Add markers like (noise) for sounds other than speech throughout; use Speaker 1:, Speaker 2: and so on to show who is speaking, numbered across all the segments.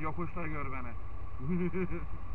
Speaker 1: yokuşta gör beni. (laughs)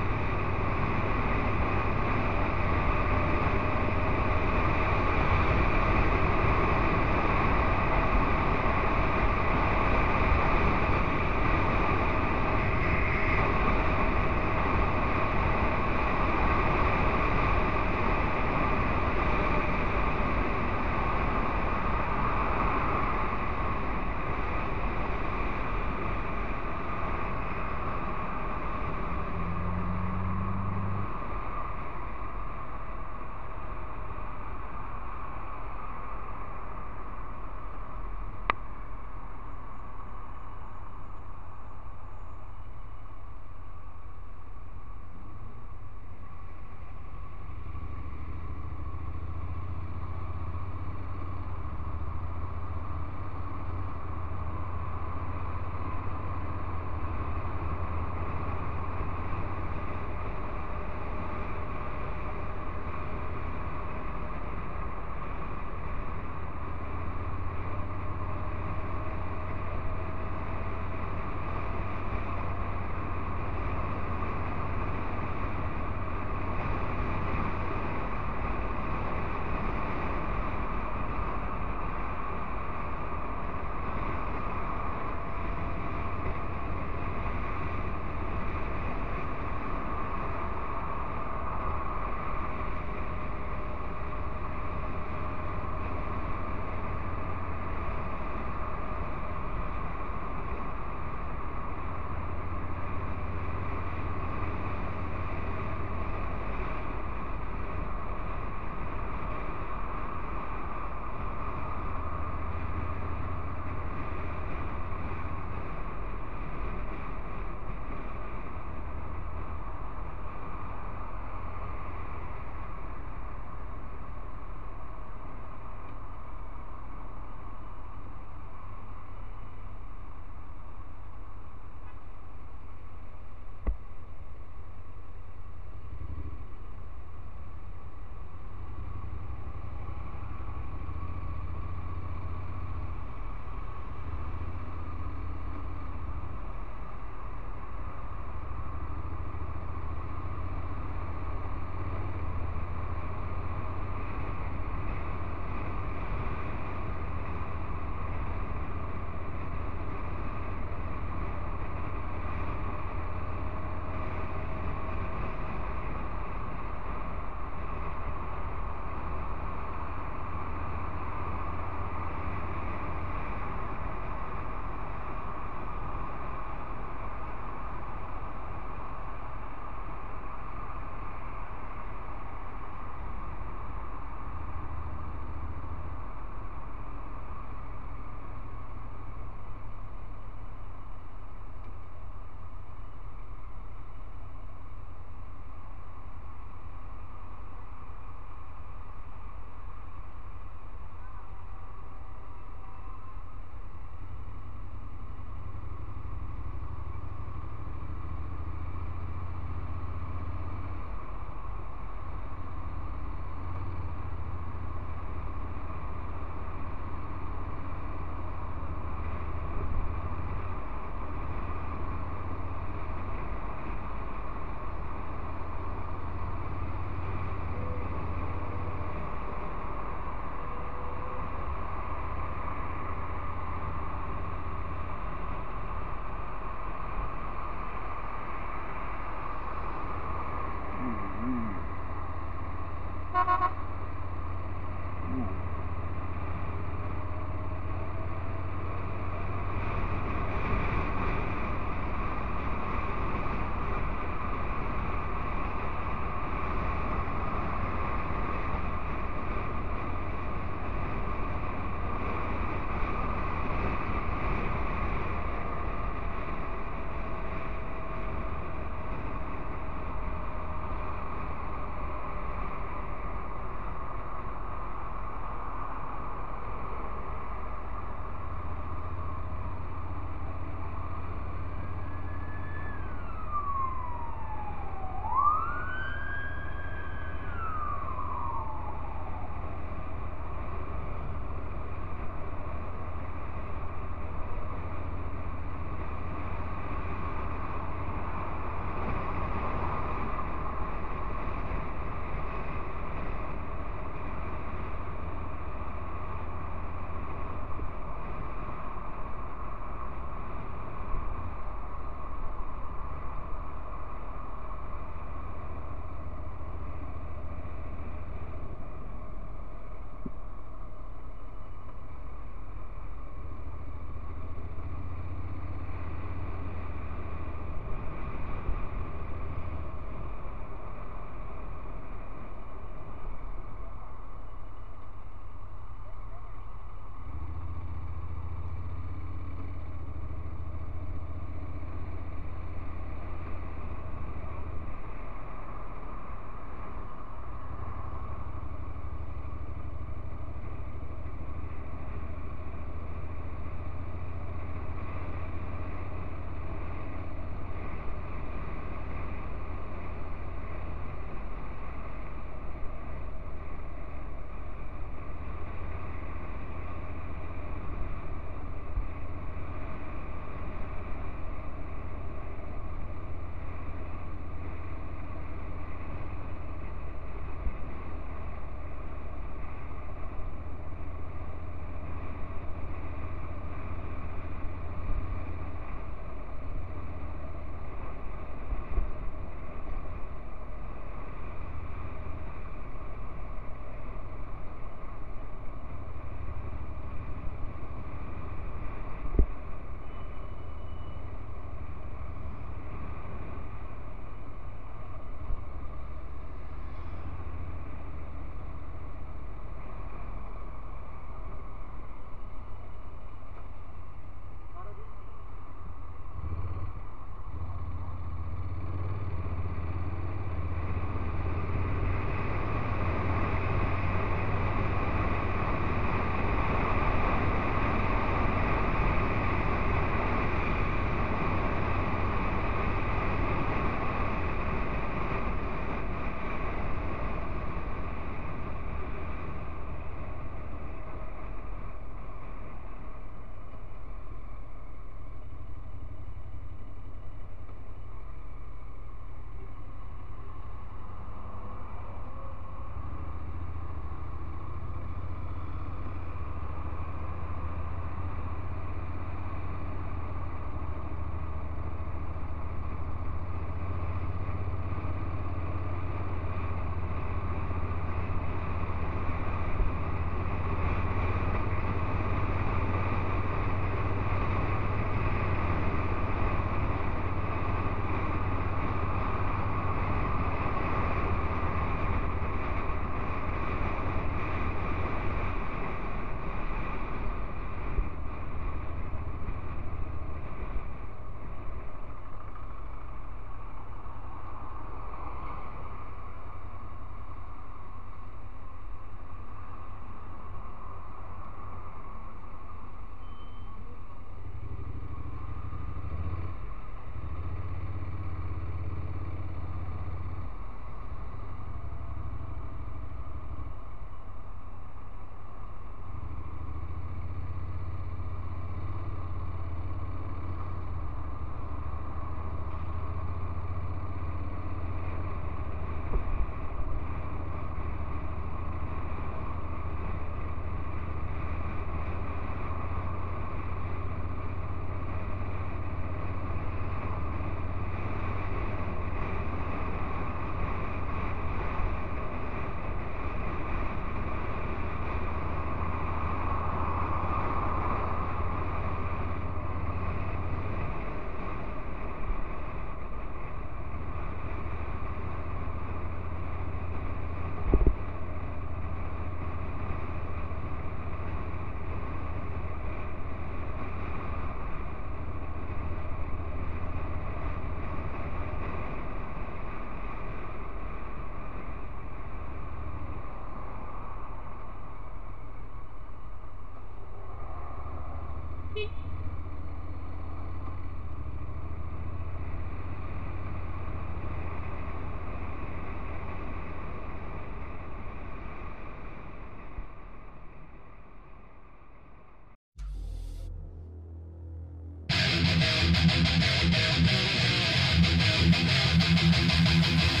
Speaker 1: Thank you.